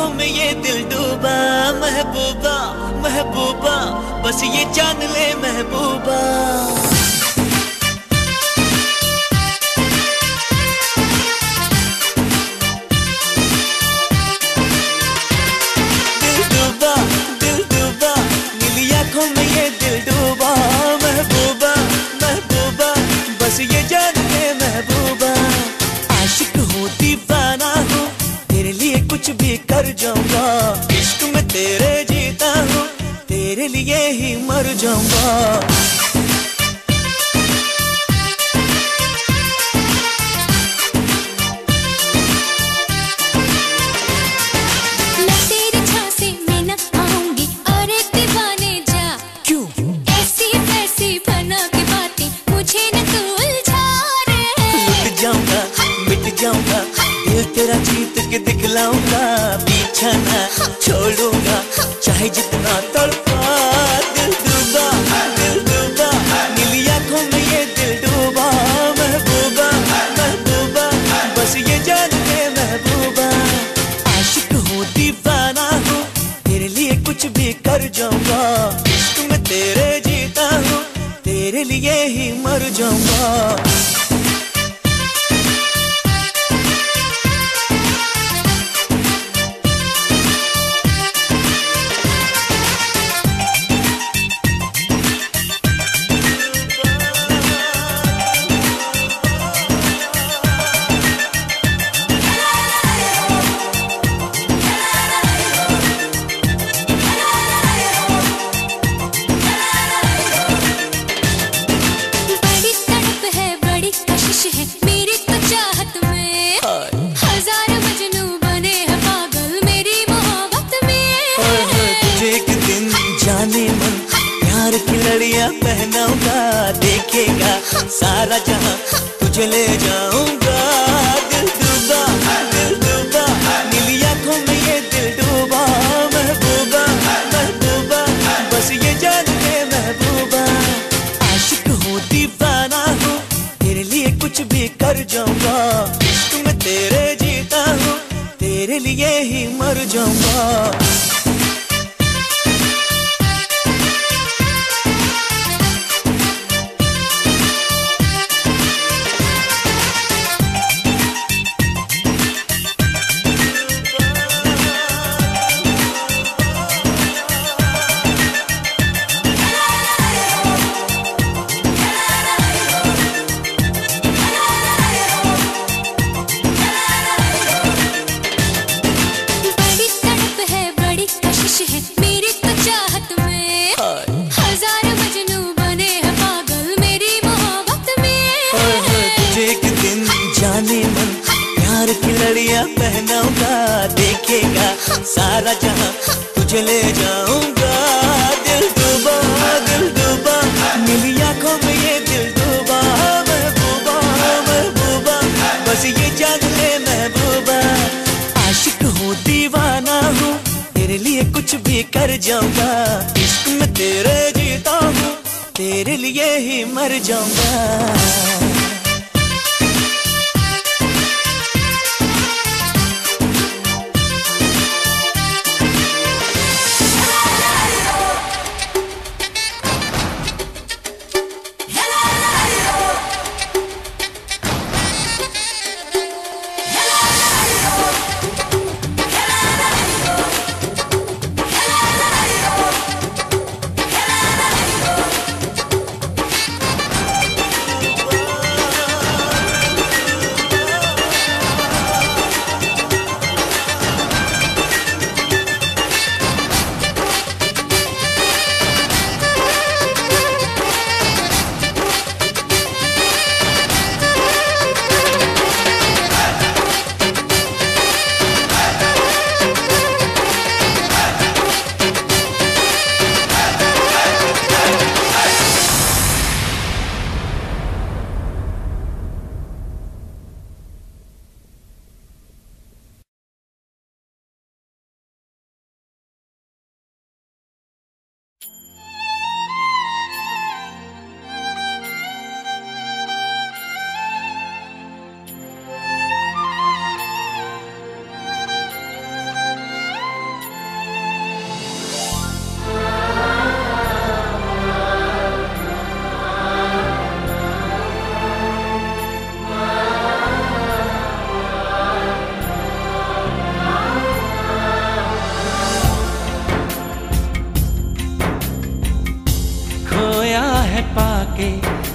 आँखों में ये दिल डूबा महबूबा महबूबा बस ये जान ले महबूबा। रे लुट जाऊँगा मिट जाऊँगा दिल तेरा जीत के दिखलाऊँगा। पीछा ना छोड़ूँगा चाहे जितना तड़पा भी कर जाऊँगा। इश्क में तेरे जीता हूँ तेरे लिए ही मर जाऊँगा। सारा जहाँ तुझे ले जाऊँगा। दिल डूबा दिल डूबा। नीली आँखों में ये दिल डूबा, महबूबा महबूबा। बस ये जान ले महबूबा। आशिक हूँ, दीवाना हूँ, तेरे लिए कुछ भी कर जाऊँगा। इश्क में तेरे जीता हूँ, तेरे लिए ही मर जाऊँगा। प्यार की लड़ियाँ पहनाऊँगा, देखेगा सारा जहाँ। तुझे ले जाऊँगा, दिल डूबा दिल डूबा। नीली आँखों में ये दिल डूबा, महबूबा महबूबा। बस ये जान ले महबूबा। आशिक हूँ दीवाना हूँ, तेरे लिए कुछ भी कर जाऊँगा। इश्क में तेरे जीता हूँ, तेरे लिए ही मर जाऊँगा।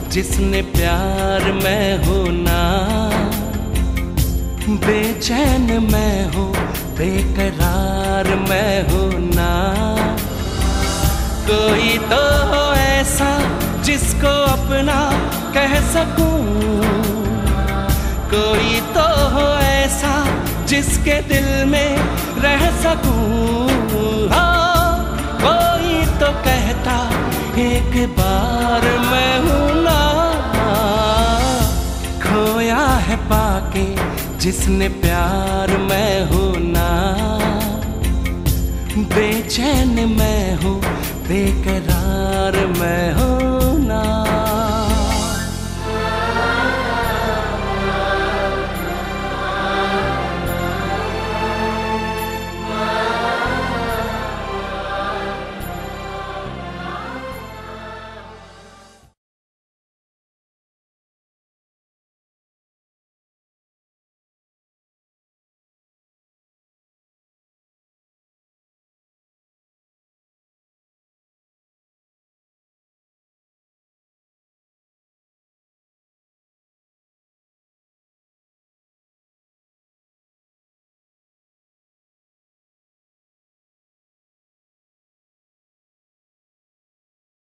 जिसने प्यार में हो ना। बेचैन मैं हो, बेकरार मैं हो ना। कोई तो हो ऐसा जिसको अपना कह सकूँ। कोई तो हो ऐसा जिसके दिल में रह सकूँ। हाँ कोई तो कहता एक बार मैं हूँ ना। खोया है पाके, जिसने प्यार मैं हूँ ना। बेचैन मैं हूँ, बेकरार मैं हूँ